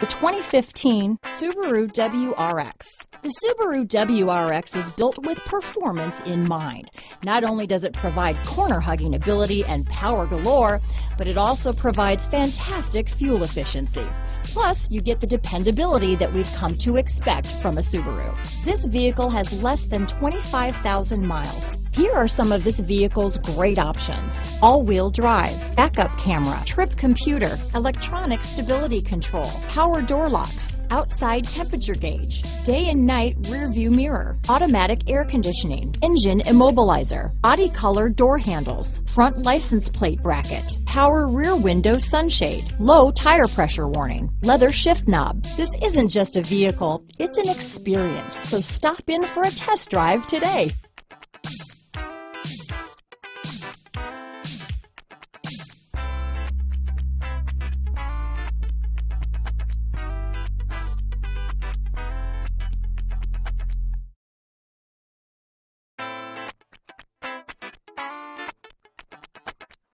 The 2015 Subaru WRX. The Subaru WRX is built with performance in mind. Not only does it provide corner-hugging ability and power galore, but it also provides fantastic fuel efficiency. Plus, you get the dependability that we've come to expect from a Subaru. This vehicle has less than 25,000 miles. Here are some of this vehicle's great options. All-wheel drive, backup camera, trip computer, electronic stability control, power door locks, outside temperature gauge, day and night rear view mirror, automatic air conditioning, engine immobilizer, body color door handles, front license plate bracket, power rear window sunshade, low tire pressure warning, leather shift knob. This isn't just a vehicle, it's an experience. So stop in for a test drive today.